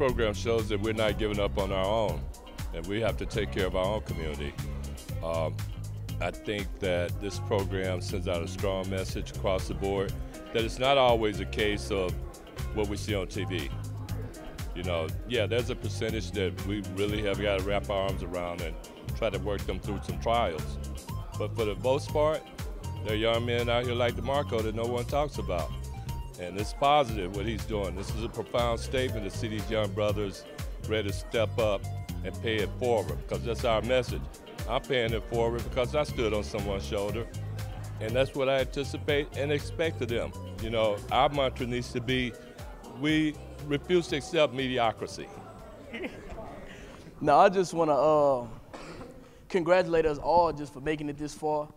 program shows that we're not giving up on our own, and we have to take care of our own community. Um, I think that this program sends out a strong message across the board that it's not always a case of what we see on TV. You know, yeah, there's a percentage that we really have got to wrap our arms around and try to work them through some trials. But for the most part, there are young men out here like DeMarco that no one talks about. And it's positive what he's doing. This is a profound statement to see these young brothers ready to step up and pay it forward because that's our message. I'm paying it forward because I stood on someone's shoulder. And that's what I anticipate and expect of them. You know, our mantra needs to be we refuse to accept mediocrity. now, I just want to uh, congratulate us all just for making it this far.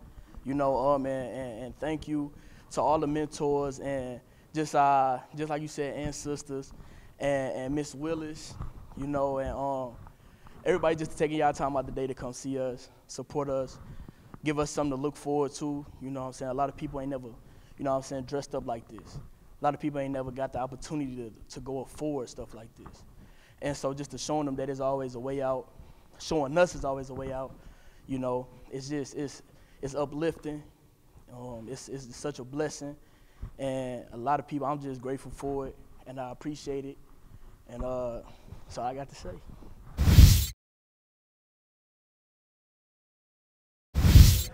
You know, um, and, and, and thank you to all the mentors and just uh, just like you said, ancestors and, and Miss Willis, you know, and um, everybody just taking y'all time out the day to come see us, support us, give us something to look forward to. You know what I'm saying? A lot of people ain't never, you know what I'm saying, dressed up like this. A lot of people ain't never got the opportunity to, to go afford stuff like this. And so just to showing them that there's always a way out, showing us is always a way out, you know, it's just, it's, it's uplifting. Um, it's, it's such a blessing. And a lot of people, I'm just grateful for it, and I appreciate it. And uh, so I got to say.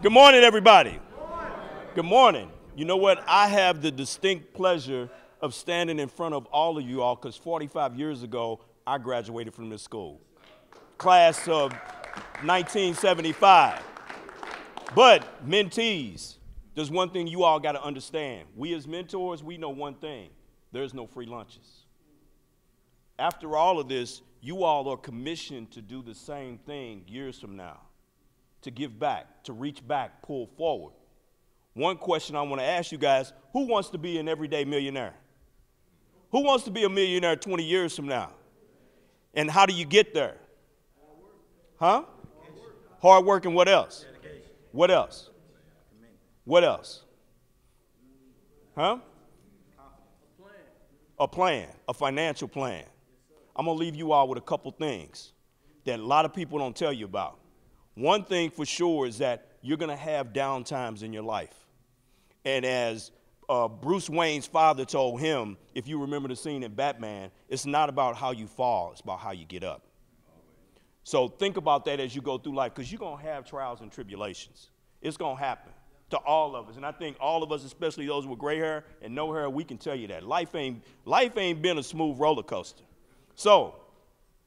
Good morning, everybody. Good morning. You know what? I have the distinct pleasure of standing in front of all of you all because 45 years ago, I graduated from this school. Class of 1975. But mentees, there's one thing you all got to understand. We as mentors, we know one thing there's no free lunches. After all of this, you all are commissioned to do the same thing years from now to give back, to reach back, pull forward. One question I want to ask you guys who wants to be an everyday millionaire? Who wants to be a millionaire 20 years from now? And how do you get there? Huh? Hard work and what else? What else? What else? Huh? A plan, a financial plan. I'm going to leave you all with a couple things that a lot of people don't tell you about. One thing for sure is that you're going to have down times in your life. And as uh, Bruce Wayne's father told him, if you remember the scene in Batman, it's not about how you fall, it's about how you get up. So think about that as you go through life because you're going to have trials and tribulations. It's going to happen to all of us. And I think all of us, especially those with gray hair and no hair, we can tell you that. Life ain't, life ain't been a smooth roller coaster. So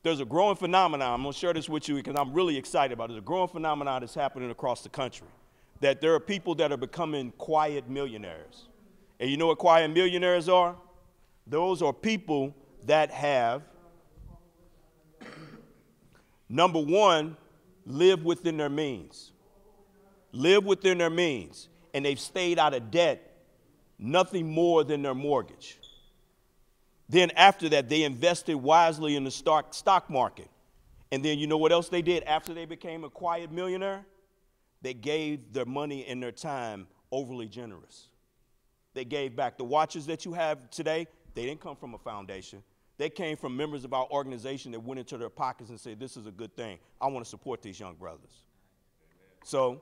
there's a growing phenomenon. I'm going to share this with you because I'm really excited about it. There's a growing phenomenon that's happening across the country. That there are people that are becoming quiet millionaires. And you know what quiet millionaires are? Those are people that have, number one, live within their means. Live within their means. And they've stayed out of debt nothing more than their mortgage. Then after that, they invested wisely in the stock, stock market. And then you know what else they did after they became a quiet millionaire? They gave their money and their time overly generous. They gave back. The watches that you have today, they didn't come from a foundation. They came from members of our organization that went into their pockets and said, This is a good thing. I want to support these young brothers. So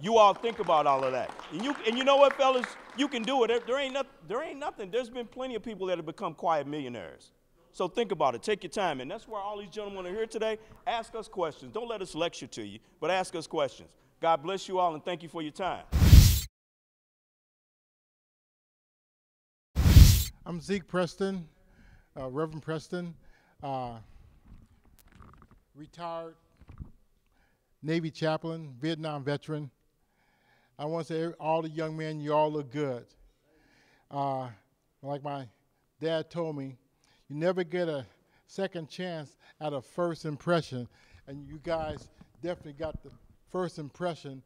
you all think about all of that. And you, and you know what, fellas? You can do it. There, there, ain't not, there ain't nothing. There's been plenty of people that have become quiet millionaires. So think about it. Take your time. And that's why all these gentlemen are here today. Ask us questions. Don't let us lecture to you, but ask us questions. God bless you all and thank you for your time. I'm Zeke Preston, uh, Reverend Preston, uh, retired Navy chaplain, Vietnam veteran. I want to say, all the young men, you all look good. Uh, like my dad told me, you never get a second chance at a first impression, and you guys definitely got the first impression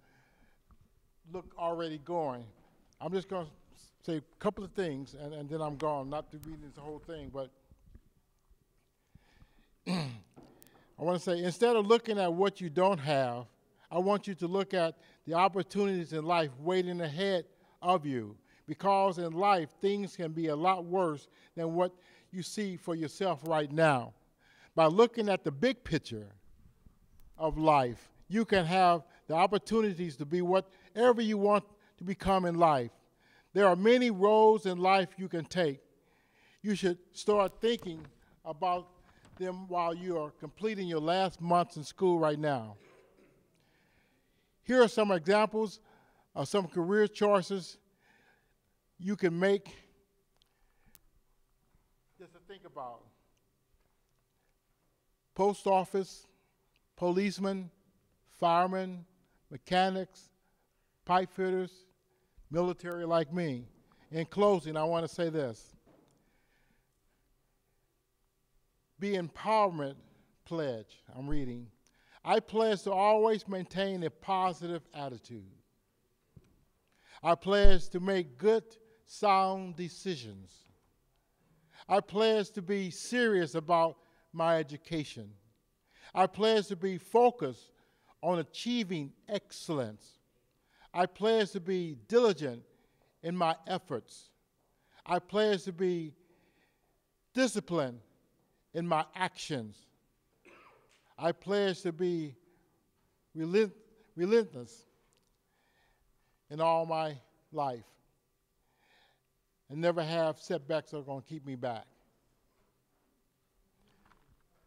look already going. I'm just going to say a couple of things, and, and then I'm gone, not to read this whole thing, but I want to say instead of looking at what you don't have, I want you to look at the opportunities in life waiting ahead of you. Because in life, things can be a lot worse than what you see for yourself right now. by looking at the big picture of life, you can have the opportunities to be whatever you want to become in life. There are many roads in life you can take. You should start thinking about them while you are completing your last months in school right now. Here are some examples of some career choices you can make just to think about. Post office, policemen, firemen, mechanics, pipe fitters, military like me. In closing, I want to say this. Be empowerment pledge. I'm reading. I pledge to always maintain a positive attitude. I pledge to make good, sound decisions. I pledge to be serious about my education. I pledge to be focused on achieving excellence. I pledge to be diligent in my efforts. I pledge to be disciplined in my actions. I pledge to be relent- relentless in all my life and never have setbacks that are going to keep me back.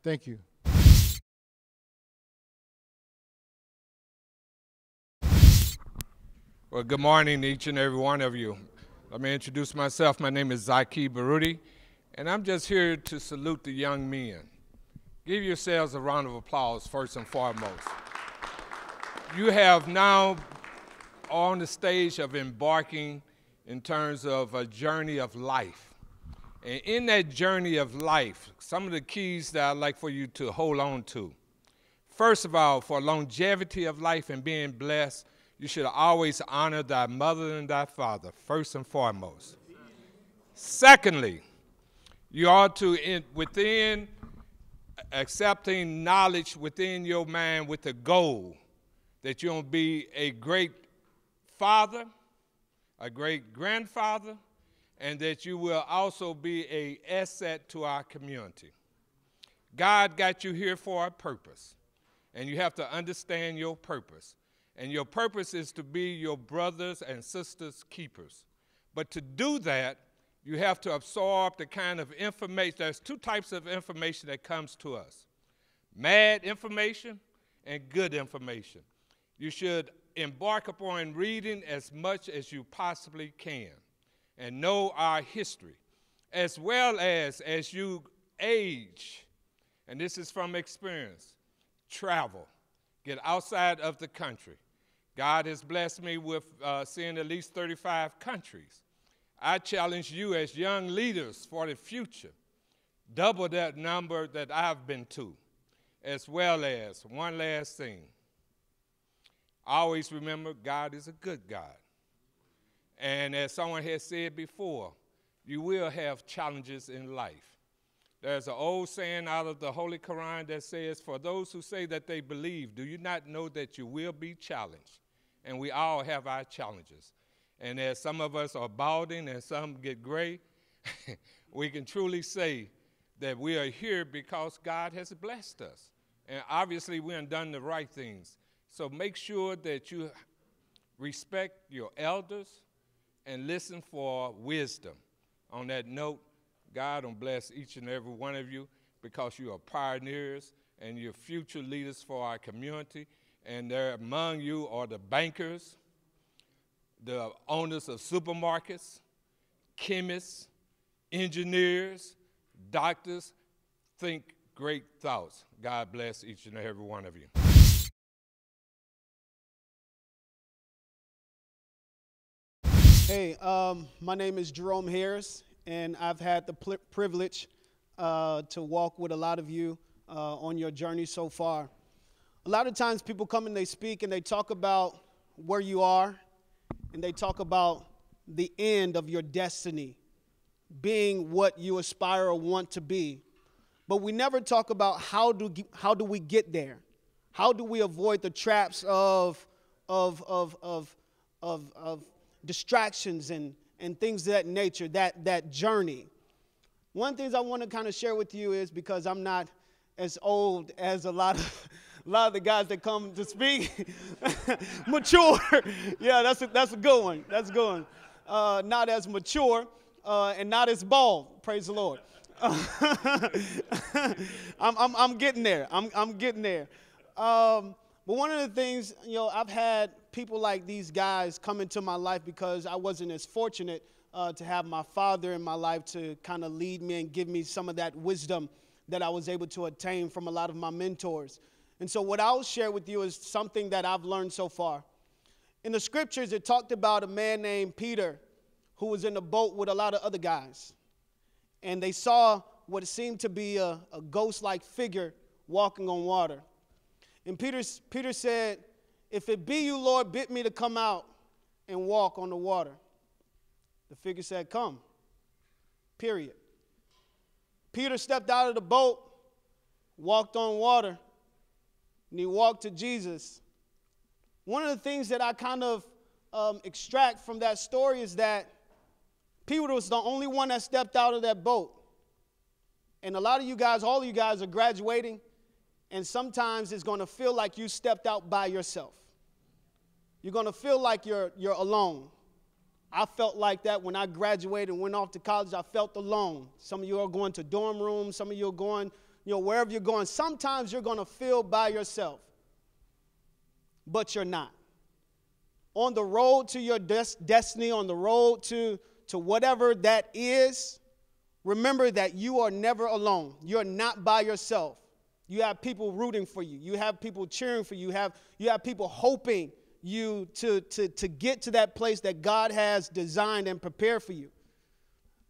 Thank you. Well, good morning, each and every one of you. Let me introduce myself. My name is Zaki Baruti, and I'm just here to salute the young men. Give yourselves a round of applause, first and foremost. You have now on the stage of embarking in terms of a journey of life. And in that journey of life, some of the keys that I'd like for you to hold on to. First of all, for longevity of life and being blessed, you should always honor thy mother and thy father, first and foremost. Secondly, you ought to, in, within accepting knowledge within your mind with the goal that you'll be a great father, a great grandfather, and that you will also be a asset to our community. God got you here for a purpose, and you have to understand your purpose. And your purpose is to be your brothers and sisters' keepers. But to do that, you have to absorb the kind of information. There's two types of information that comes to us mad information and good information. You should embark upon reading as much as you possibly can and know our history, as well as as you age, and this is from experience, travel, get outside of the country. God has blessed me with uh, seeing at least 35 countries. I challenge you as young leaders for the future, double that number that I've been to, as well as one last thing. Always remember God is a good God. And as someone has said before, you will have challenges in life. There's an old saying out of the Holy Quran that says, For those who say that they believe, do you not know that you will be challenged? And we all have our challenges. And as some of us are balding and some get gray, we can truly say that we are here because God has blessed us. And obviously, we have done the right things. So make sure that you respect your elders and listen for wisdom. On that note, God will bless each and every one of you because you are pioneers and you're future leaders for our community. And there among you are the bankers, the owners of supermarkets, chemists, engineers, doctors. Think great thoughts. God bless each and every one of you. Hey, um, my name is Jerome Harris, and I've had the privilege uh, to walk with a lot of you uh, on your journey so far. A lot of times people come and they speak and they talk about where you are, and they talk about the end of your destiny, being what you aspire or want to be. But we never talk about how do, how do we get there? How do we avoid the traps of, of, of, of, of, of distractions and, and things of that nature, that, that journey. One the things I want to kind of share with you is because I'm not as old as a lot of a lot of the guys that come to speak. mature. yeah, that's a, that's a good one. That's a good one. Uh, not as mature uh, and not as bald. Praise the Lord. I'm, I'm, I'm, getting there. I'm, I'm getting there. Um, but one of the things, you know, I've had people like these guys come into my life because I wasn't as fortunate uh, to have my father in my life to kind of lead me and give me some of that wisdom that I was able to attain from a lot of my mentors. And so, what I'll share with you is something that I've learned so far. In the scriptures, it talked about a man named Peter who was in a boat with a lot of other guys. And they saw what seemed to be a, a ghost like figure walking on water. And Peter, Peter said, If it be you, Lord, bid me to come out and walk on the water. The figure said, Come. Period. Peter stepped out of the boat, walked on water, and he walked to Jesus. One of the things that I kind of um, extract from that story is that Peter was the only one that stepped out of that boat. And a lot of you guys, all of you guys are graduating, and sometimes it's going to feel like you stepped out by yourself. You're going to feel like you're, you're alone. I felt like that when I graduated and went off to college. I felt alone. Some of you are going to dorm rooms, some of you are going, you know, wherever you're going. Sometimes you're going to feel by yourself, but you're not. On the road to your des- destiny, on the road to, to whatever that is, remember that you are never alone. You're not by yourself. You have people rooting for you. You have people cheering for you. You have, you have people hoping you to, to, to get to that place that God has designed and prepared for you.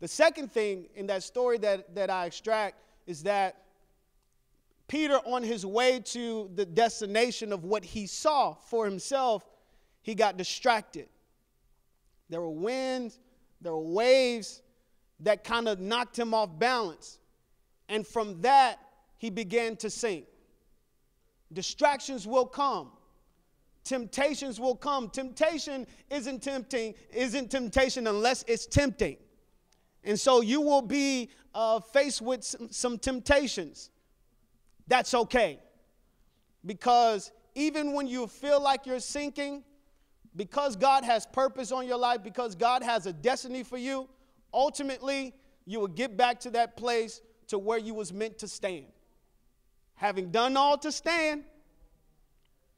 The second thing in that story that, that I extract is that Peter, on his way to the destination of what he saw for himself, he got distracted. There were winds, there were waves that kind of knocked him off balance. And from that, he began to sink. Distractions will come. Temptations will come. Temptation isn't tempting, isn't temptation unless it's tempting. And so you will be uh, faced with some, some temptations. That's okay. Because even when you feel like you're sinking, because God has purpose on your life, because God has a destiny for you, ultimately you will get back to that place to where you was meant to stand. Having done all to stand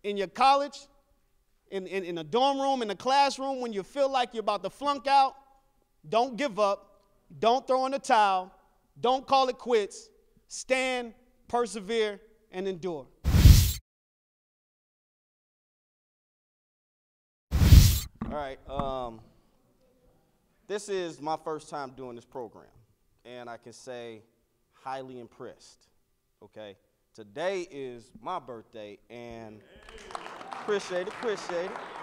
in your college, in, in, in a dorm room, in a classroom, when you feel like you're about to flunk out, don't give up. Don't throw in the towel. Don't call it quits. Stand, persevere, and endure. All right. Um, this is my first time doing this program, and I can say highly impressed. Okay. Today is my birthday, and appreciate it, appreciate it.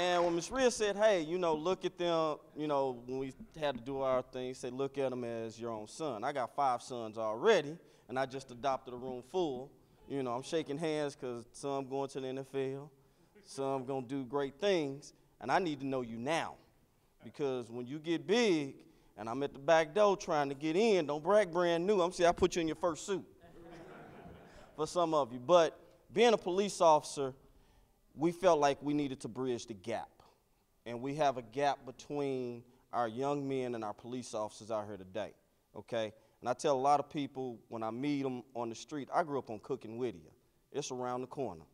And when Miss Rhea said, hey, you know, look at them, you know, when we had to do our thing, say, look at them as your own son. I got five sons already, and I just adopted a room full. You know, I'm shaking hands because some going to the NFL, some going to do great things, and I need to know you now. Because when you get big, and I'm at the back door trying to get in. Don't brag brand new. I'm saying I put you in your first suit for some of you. But being a police officer, we felt like we needed to bridge the gap. And we have a gap between our young men and our police officers out here today, okay? And I tell a lot of people when I meet them on the street, I grew up on Cook and Whittier. It's around the corner.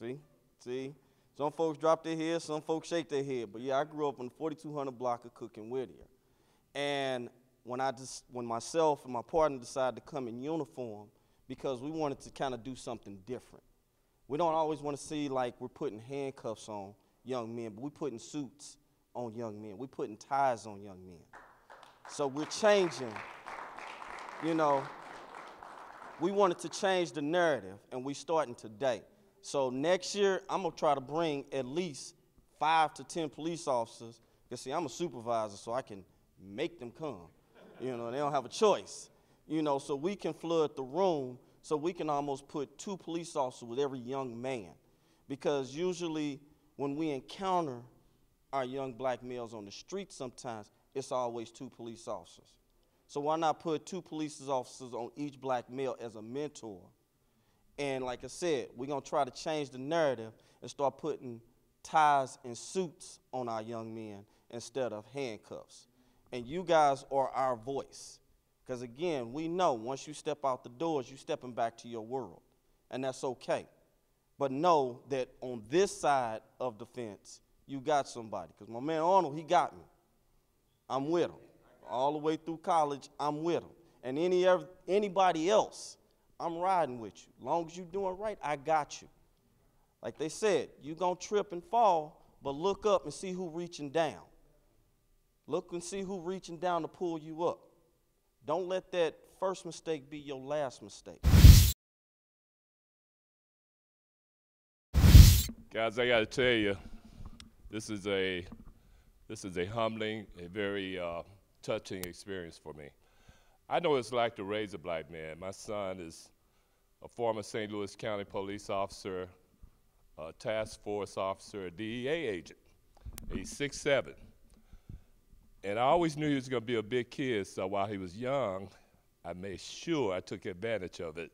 See? See? Some folks drop their head, some folks shake their head. But yeah, I grew up on the 4200 block of Cook and Whittier. And when I just, when myself and my partner decided to come in uniform, because we wanted to kind of do something different. We don't always want to see like we're putting handcuffs on young men, but we're putting suits on young men. We're putting ties on young men. So we're changing, you know, we wanted to change the narrative, and we're starting today. So next year, I'm gonna try to bring at least five to ten police officers. Because see, I'm a supervisor, so I can make them come. You know, they don't have a choice. You know, so we can flood the room so we can almost put two police officers with every young man. Because usually when we encounter our young black males on the street sometimes, it's always two police officers. So why not put two police officers on each black male as a mentor? And like I said, we're gonna try to change the narrative and start putting ties and suits on our young men instead of handcuffs. And you guys are our voice. Because again, we know once you step out the doors, you're stepping back to your world. And that's okay. But know that on this side of the fence, you got somebody. Because my man Arnold, he got me. I'm with him. All the way through college, I'm with him. And any anybody else, I'm riding with you. Long as you're doing right, I got you. Like they said, you're going to trip and fall, but look up and see who reaching down. Look and see who reaching down to pull you up. Don't let that first mistake be your last mistake. Guys, I got to tell you, this is a this is a humbling, a very uh, touching experience for me. I know it's like to raise a black man. My son is a former St. Louis County police officer, a task force officer, a DEA agent. He's six seven. And I always knew he was going to be a big kid, so while he was young, I made sure I took advantage of it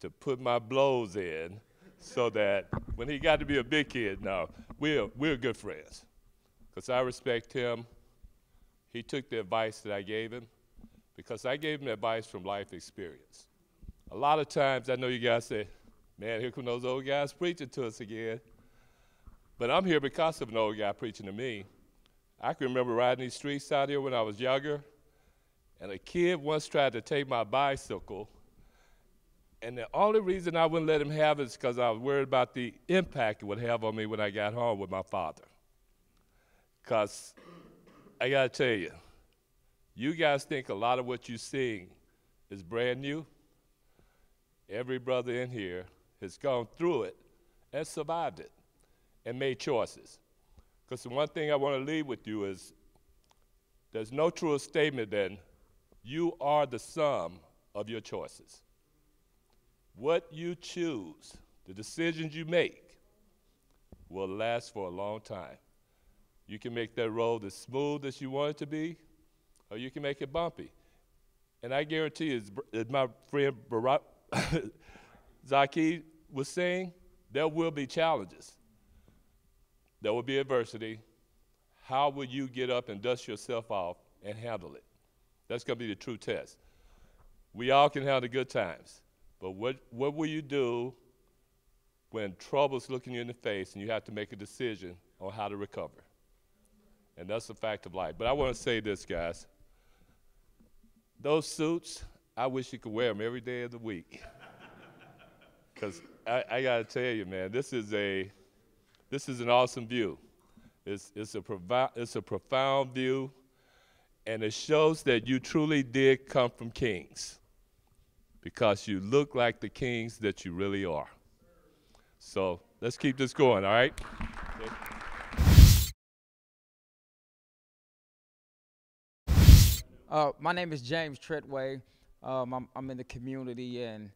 to put my blows in so that when he got to be a big kid, now we're, we're good friends because I respect him. He took the advice that I gave him because I gave him advice from life experience. A lot of times, I know you guys say, man, here come those old guys preaching to us again. But I'm here because of an old guy preaching to me. I can remember riding these streets out here when I was younger, and a kid once tried to take my bicycle and the only reason I wouldn't let him have it is because I was worried about the impact it would have on me when I got home with my father. Because I got to tell you, you guys think a lot of what you sing is brand new. Every brother in here has gone through it and survived it and made choices. Because the one thing I want to leave with you is there's no truer statement than you are the sum of your choices. What you choose, the decisions you make, will last for a long time. You can make that road as smooth as you want it to be, or you can make it bumpy. And I guarantee you, as my friend Barak Zaki was saying, there will be challenges. There will be adversity. How will you get up and dust yourself off and handle it? That's going to be the true test. We all can handle good times. But what, what will you do when trouble's looking you in the face and you have to make a decision on how to recover? And that's the fact of life. But I want to say this, guys. Those suits, I wish you could wear them every day of the week. Because I, I got to tell you, man, this is, a, this is an awesome view. It's, it's, a provi- it's a profound view, and it shows that you truly did come from kings because you look like the kings that you really are. So let's keep this going, all right? Uh, my name is James Treadway. Um, I'm, I'm, in the community and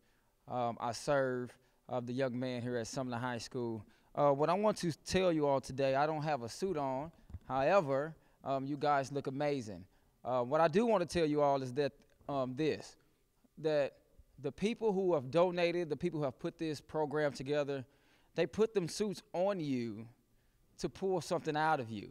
um, I serve uh, the young man here at Sumner High School. Uh, what I want to tell you all today, I don't have a suit on. However, um, you guys look amazing. Uh, what I do want to tell you all is that um, this, that the people who have donated, the people who have put this program together, they put them suits on you to pull something out of you.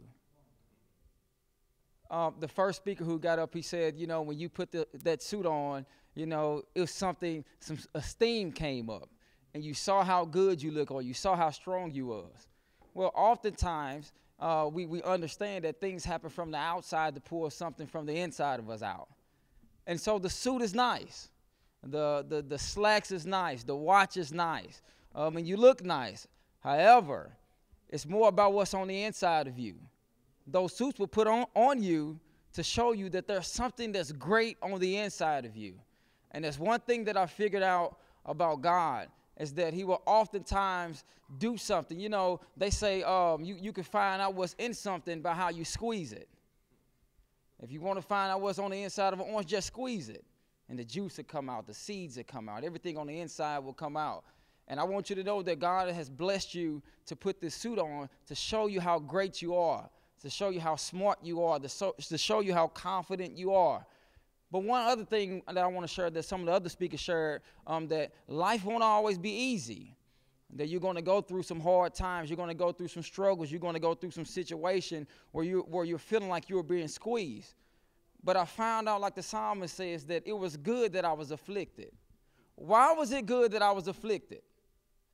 Um, the first speaker who got up, he said, you know, when you put the, that suit on, you know, it was something, some esteem came up, and you saw how good you look or you saw how strong you was. Well, oftentimes, uh, we, we understand that things happen from the outside to pull something from the inside of us out. And so the suit is nice. The, the, the slacks is nice. The watch is nice. Um, and you look nice. However, it's more about what's on the inside of you. Those suits were put on, on you to show you that there's something that's great on the inside of you. And there's one thing that I figured out about God is that he will oftentimes do something. You know, they say um, you, you can find out what's in something by how you squeeze it. If you want to find out what's on the inside of an orange, just squeeze it and the juice will come out, the seeds will come out, everything on the inside will come out. And I want you to know that God has blessed you to put this suit on to show you how great you are, to show you how smart you are, to, so, to show you how confident you are. But one other thing that I want to share that some of the other speakers shared um, that life won't always be easy. That you're going to go through some hard times. You're going to go through some struggles. You're going to go through some situation where you where you're feeling like you're being squeezed. But I found out, like the psalmist says, that it was good that I was afflicted. Why was it good that I was afflicted?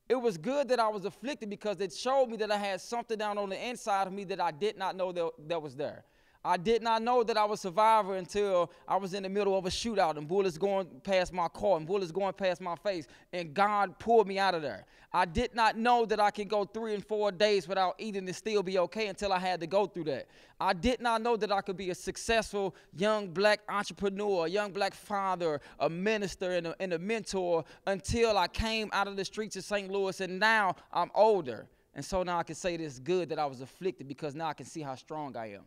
It was good that I was afflicted because it showed me that I had something down on the inside of me that I did not know that, that was there. I did not know that I was a survivor until I was in the middle of a shootout and bullets going past my car and bullets going past my face, and God pulled me out of there. I did not know that I could go three and four days without eating and still be okay until I had to go through that. I did not know that I could be a successful young black entrepreneur, a young black father, a minister, and a, and a mentor until I came out of the streets of St. Louis, and now I'm older. And so now I can say this good that I was afflicted because now I can see how strong I am.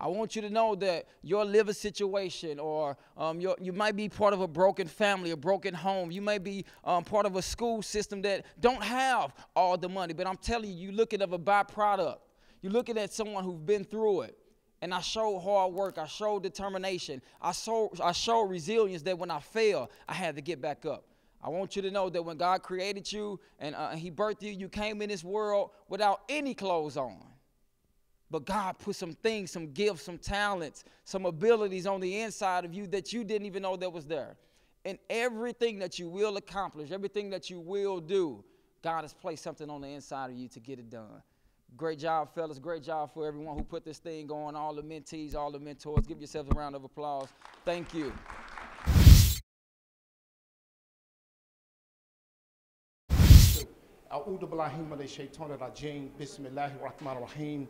I want you to know that your living situation, or um, you might be part of a broken family, a broken home. You may be um, part of a school system that don't have all the money. But I'm telling you, you're looking at a byproduct. You're looking at someone who's been through it. And I showed hard work. I showed determination. I showed, I showed resilience that when I fail, I had to get back up. I want you to know that when God created you and uh, He birthed you, you came in this world without any clothes on. But God put some things, some gifts, some talents, some abilities on the inside of you that you didn't even know that was there. And everything that you will accomplish, everything that you will do, God has placed something on the inside of you to get it done. Great job, fellas. Great job for everyone who put this thing on, all the mentees, all the mentors. Give yourselves a round of applause. Thank you. أعوذ بالله من الشيطان الرجيم بسم الله الرحمن الرحيم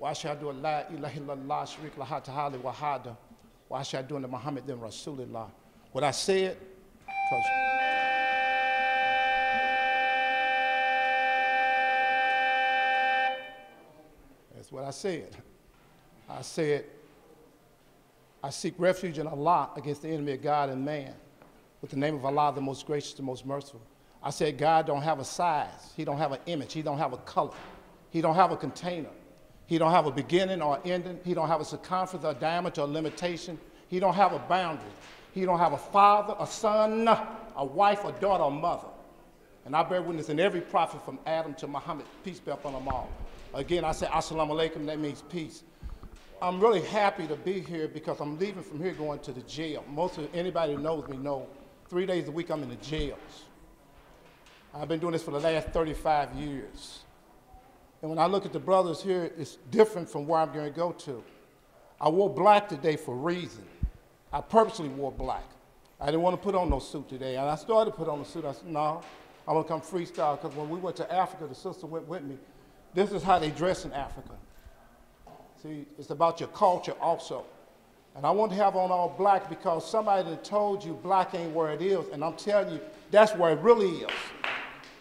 واشهد ان لا اله الا الله شريك له تعالى وحده واشهد ان محمد رسول الله what i said because that's what i said i said i seek refuge in allah against the enemy of god and man with the name of allah the most gracious the most merciful i said god don't have a size he don't have an image he don't have a color he don't have a container he don't have a beginning or ending. He don't have a circumference or diameter or limitation. He don't have a boundary. He don't have a father, a son, a wife, a daughter, a mother. And I bear witness in every prophet from Adam to Muhammad, peace be upon them all. Again, I say assalamu alaikum, that means peace. I'm really happy to be here because I'm leaving from here going to the jail. Most of anybody who knows me know three days a week I'm in the jails. I've been doing this for the last 35 years. And when I look at the brothers here, it's different from where I'm going to go to. I wore black today for a reason. I purposely wore black. I didn't want to put on no suit today. And I started to put on a suit. I said, no, I'm going to come freestyle. Because when we went to Africa, the sister went with me. This is how they dress in Africa. See, it's about your culture also. And I want to have on all black because somebody told you black ain't where it is. And I'm telling you, that's where it really is.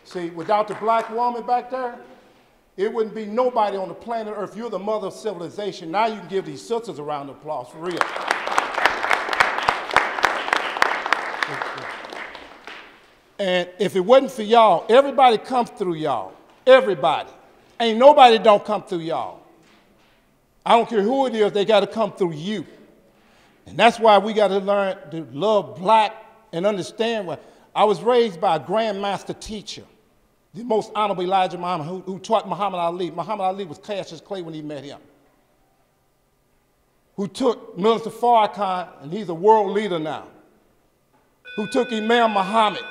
See, without the black woman back there, it wouldn't be nobody on the planet Earth. You're the mother of civilization. Now you can give these sisters a round of applause, for real. and if it wasn't for y'all, everybody comes through y'all. Everybody. Ain't nobody don't come through y'all. I don't care who it is, they got to come through you. And that's why we got to learn to love black and understand what. I was raised by a grandmaster teacher the most honorable Elijah Muhammad, who, who taught Muhammad Ali. Muhammad Ali was Cassius Clay when he met him. Who took Minister Farrakhan, and he's a world leader now. Who took Imam Muhammad.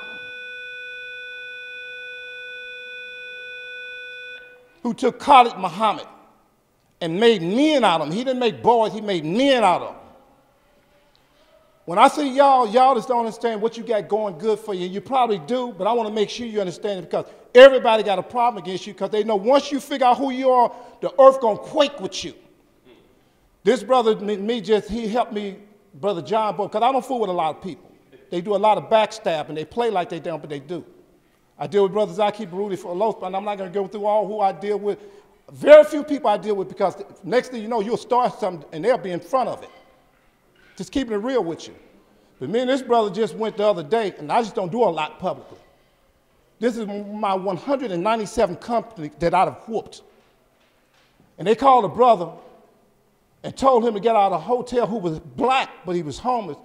Who took Khalid Muhammad and made men out of them. He didn't make boys, he made men out of them. When I say y'all, y'all just don't understand what you got going good for you. You probably do, but I want to make sure you understand it because everybody got a problem against you because they know once you figure out who you are, the earth gonna quake with you. This brother, me, just, he helped me, Brother John, because I don't fool with a lot of people. They do a lot of backstab and they play like they don't, but they do. I deal with Brother Zaki Baruti for a lot, but I'm not gonna go through all who I deal with. Very few people I deal with because next thing you know, you'll start something and they'll be in front of it. Just keeping it real with you. But me and this brother just went the other day, and I just don't do a lot publicly. This is my 197 company that I'd have whooped. And they called a brother and told him to get out of a hotel who was black, but he was homeless.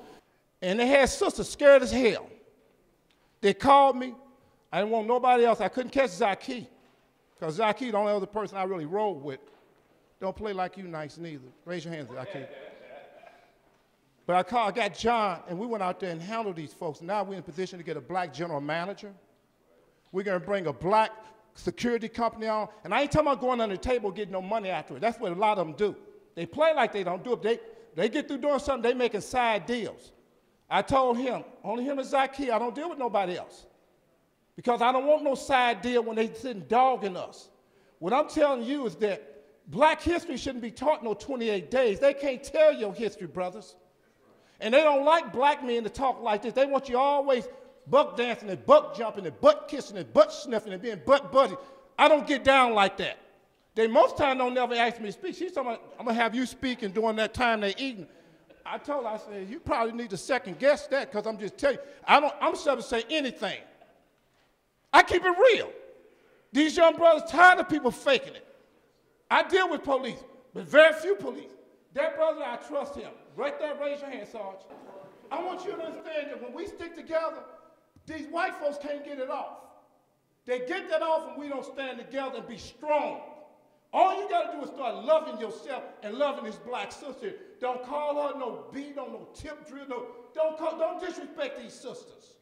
And they had sisters scared as hell. They called me. I didn't want nobody else. I couldn't catch Zaki. Because Zaki, the only other person I really rolled with. Don't play like you nice neither. Raise your hands, Zaki. But I called, I got John, and we went out there and handled these folks. Now we're in position to get a black general manager. We're going to bring a black security company on. And I ain't talking about going under the table getting no money after it. That's what a lot of them do. They play like they don't do it. They, they get through doing something, they making side deals. I told him, only him and Zaki, I don't deal with nobody else. Because I don't want no side deal when they sitting dogging us. What I'm telling you is that black history shouldn't be taught no 28 days. They can't tell your history, brothers. And they don't like black men to talk like this. They want you always buck dancing and buck jumping and butt kissing and butt sniffing and being butt buddy. I don't get down like that. They most time don't never ask me to speak. She's talking about, I'm gonna have you speaking during that time they eating. I told her, I said, you probably need to second guess that because I'm just telling you, I don't, I'm supposed to say anything. I keep it real. These young brothers tired of people faking it. I deal with police, but very few police. That brother, I trust him. Right there, raise your hand, Sarge. I want you to understand that when we stick together, these white folks can't get it off. They get that off and we don't stand together and be strong. All you got to do is start loving yourself and loving this black sister. Don't call her no beat on no tip drill. No, don't, call, don't disrespect these sisters.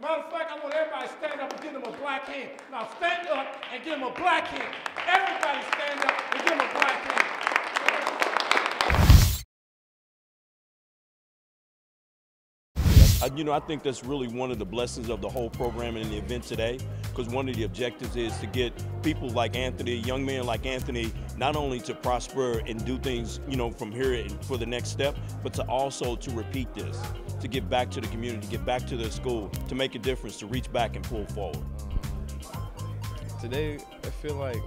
Matter of fact, I want everybody to stand up and give them a black hand. Now stand up and give them a black hand. Everybody stand up and give them a black hand. You know, I think that's really one of the blessings of the whole program and the event today, because one of the objectives is to get people like Anthony, young men like Anthony, not only to prosper and do things, you know, from here for the next step, but to also to repeat this, to give back to the community, to give back to their school, to make a difference, to reach back and pull forward. Today, I feel like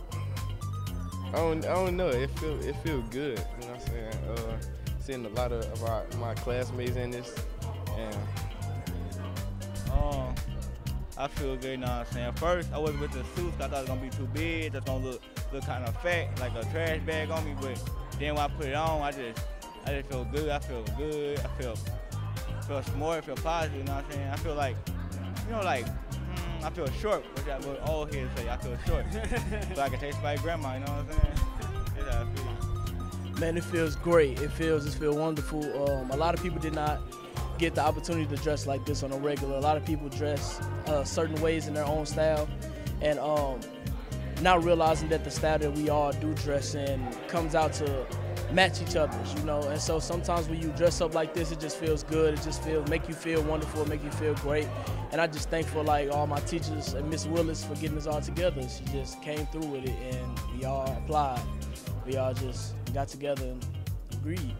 I don't, I don't know. It feel, it feel good. You know what I'm saying? Uh, seeing a lot of, of our, my classmates in this, and um, I feel good, you know what I'm saying? First, I was with the suits, I thought it was gonna be too big, just gonna look, look kind of fat, like a trash bag on me, but then when I put it on, I just, I just feel good, I feel good, I feel, feel smart, I feel positive, you know what I'm saying? I feel like, you know, like, mm, I feel short, which I what old heads say, I feel short. so I can taste my grandma, you know what I'm saying? That's how I feel. Man, it feels great. It feels, it feels wonderful. Um, a lot of people did not get the opportunity to dress like this on a regular. A lot of people dress uh, certain ways in their own style, and um, not realizing that the style that we all do dress in comes out to match each other's, you know. And so sometimes when you dress up like this, it just feels good. It just feels make you feel wonderful, make you feel great. And I just thankful like all my teachers and Miss Willis for getting us all together. She just came through with it, and we all applied. We all just got together and agreed.